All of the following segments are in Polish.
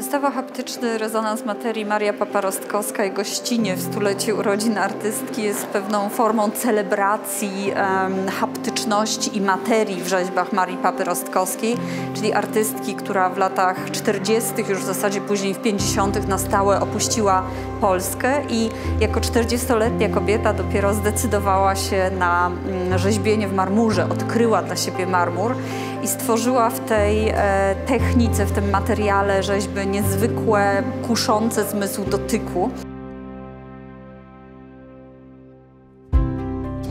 Wystawa Haptyczny Rezonans Materii Maria Paparostkowska i gościnie w stulecie urodzin artystki jest pewną formą celebracji um, haptyczności i materii w rzeźbach Marii Papy Rostkowskiej, czyli artystki, która w latach 40., już w zasadzie później w 50. na stałe opuściła Polskę i jako 40-letnia kobieta dopiero zdecydowała się na mm, rzeźbienie w marmurze, odkryła dla siebie marmur i stworzyła w tej e, technice, w tym materiale rzeźby niezwykłe, kuszące zmysł dotyku.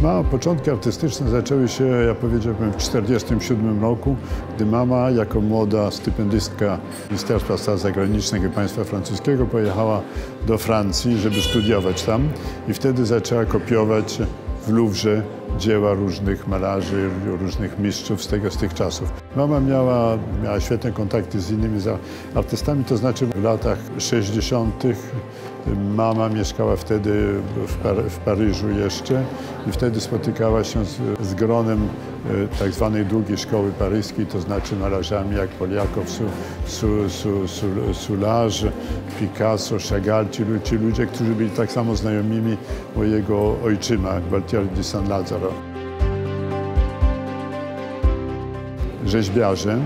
Ma początki artystyczne zaczęły się, ja powiedziałbym, w 1947 roku, gdy mama jako młoda stypendystka Ministerstwa Spraw Zagranicznych i Państwa Francuskiego pojechała do Francji, żeby studiować tam i wtedy zaczęła kopiować w Louvre dzieła różnych malarzy, różnych mistrzów z, tego, z tych czasów. Mama miała, miała świetne kontakty z innymi artystami, to znaczy w latach 60. mama mieszkała wtedy w, Par w Paryżu jeszcze i wtedy spotykała się z, z gronem e, tak zwanej długiej szkoły paryskiej, to znaczy malarzami jak Poliakow, Su, Soulage, Picasso, Chagall, ci, ci ludzie, którzy byli tak samo znajomymi mojego ojczyma, Gualtieri di San Lazzaro. rzeźbiarze,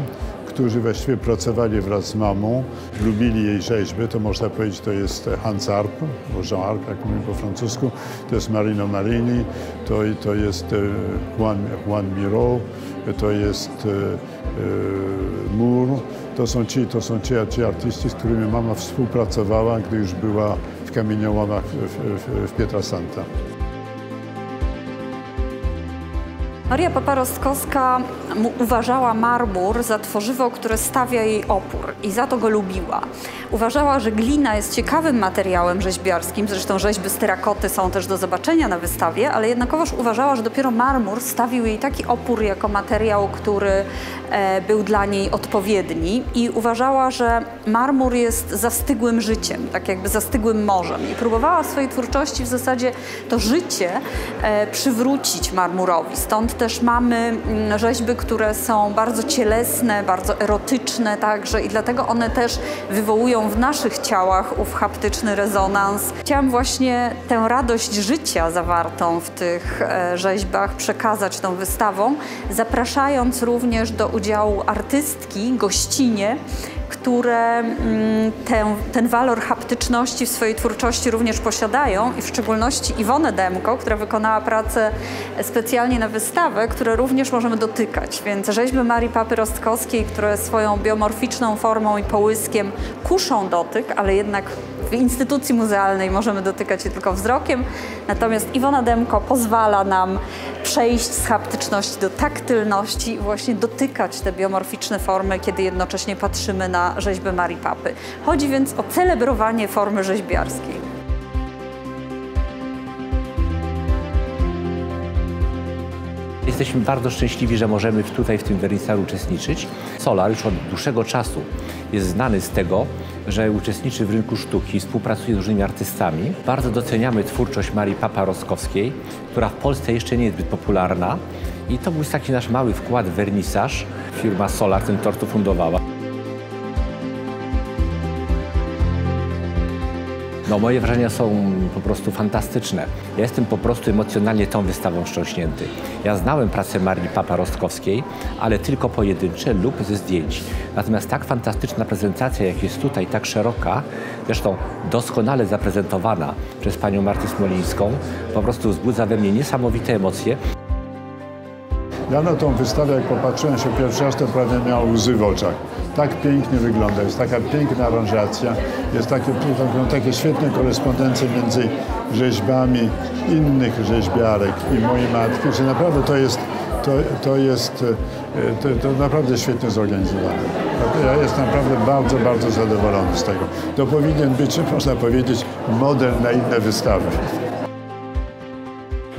którzy właściwie pracowali wraz z mamą, lubili jej rzeźby. To można powiedzieć, to jest Hans Arp, bo Jean Arp, jak mówimy po francusku, to jest Marino Marini, to, to jest e, Juan, Juan Miro, to jest e, e, Moore. To są, ci, to są ci, ci artyści, z którymi mama współpracowała, gdy już była w kamieniołomach w, w, w Pietrasanta. Maria Paparostkowska uważała marmur za tworzywo, które stawia jej opór i za to go lubiła. Uważała, że glina jest ciekawym materiałem rzeźbiarskim, zresztą rzeźby z terakoty są też do zobaczenia na wystawie, ale jednakowoż uważała, że dopiero marmur stawił jej taki opór jako materiał, który e, był dla niej odpowiedni i uważała, że marmur jest zastygłym życiem, tak jakby zastygłym morzem i próbowała w swojej twórczości w zasadzie to życie e, przywrócić marmurowi. Stąd też mamy mm, rzeźby, które są bardzo cielesne, bardzo erotyczne także i dlatego one też wywołują w naszych ciałach ów haptyczny rezonans. Chciałam właśnie tę radość życia zawartą w tych e, rzeźbach przekazać tą wystawą, zapraszając również do udziału artystki, gościnie, które mm, ten, ten walor haptyczności w swojej twórczości również posiadają i w szczególności Iwonę Demko, która wykonała pracę specjalnie na wystawę, które również możemy dotykać. Więc rzeźby Marii Papy Rostkowskiej, które swoją biomorficzną formą i połyskiem kuszą dotyk, ale jednak w instytucji muzealnej możemy dotykać je tylko wzrokiem. Natomiast Iwona Demko pozwala nam przejść z haptyczności do taktylności i właśnie dotykać te biomorficzne formy, kiedy jednocześnie patrzymy na rzeźbę Marii Papy. Chodzi więc o celebrowanie formy rzeźbiarskiej. Jesteśmy bardzo szczęśliwi, że możemy tutaj w tym wernisażu uczestniczyć. Solar już od dłuższego czasu jest znany z tego, że uczestniczy w rynku sztuki, współpracuje z różnymi artystami. Bardzo doceniamy twórczość Marii Papa-Rostkowskiej, która w Polsce jeszcze nie jest zbyt popularna. I to był taki nasz mały wkład w wernisaż. Firma Solar ten tort ufundowała. No, moje wrażenia są po prostu fantastyczne. Ja jestem po prostu emocjonalnie tą wystawą wstrząśnięty. Ja znałem pracę Marii Papa-Rostkowskiej, ale tylko pojedyncze lub ze zdjęć. Natomiast tak fantastyczna prezentacja, jak jest tutaj, tak szeroka, zresztą doskonale zaprezentowana przez panią Martę Smolińską, po prostu wzbudza we mnie niesamowite emocje. Ja na tą wystawę, jak popatrzyłem się pierwszy raz, to prawie miał łzy w oczach. Tak pięknie wygląda, jest taka piękna aranżacja, jest takie, takie świetne korespondencje między rzeźbami innych rzeźbiarek i mojej matki, że naprawdę to jest, to, to jest e, to, to naprawdę świetnie zorganizowane. Ja jestem naprawdę bardzo, bardzo zadowolony z tego. To powinien być, można powiedzieć, model na inne wystawy.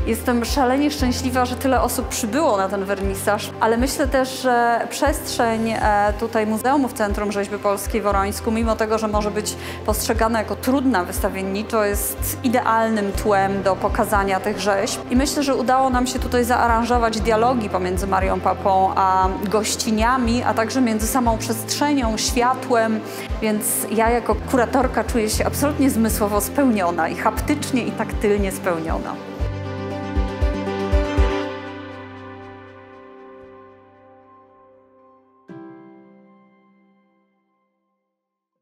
Jestem szalenie szczęśliwa, że tyle osób przybyło na ten wernisaż, ale myślę też, że przestrzeń e, tutaj Muzeum w Centrum Rzeźby Polskiej w Orońsku, mimo tego, że może być postrzegana jako trudna wystawienniczo, jest idealnym tłem do pokazania tych rzeźb. I myślę, że udało nam się tutaj zaaranżować dialogi pomiędzy Marią Papą a gościniami, a także między samą przestrzenią, światłem, więc ja jako kuratorka czuję się absolutnie zmysłowo spełniona i haptycznie i taktylnie spełniona.